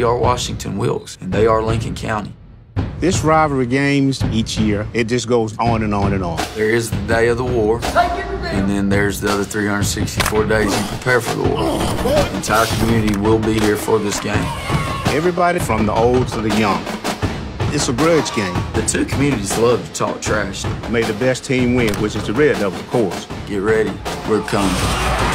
We are Washington Wilkes, and they are Lincoln County. This rivalry games each year, it just goes on and on and on. There is the day of the war, and then there's the other 364 days you prepare for the war. The entire community will be here for this game. Everybody from the old to the young. It's a grudge game. The two communities love to talk trash. May the best team win, which is the Red Devils, of course. Get ready, we're coming.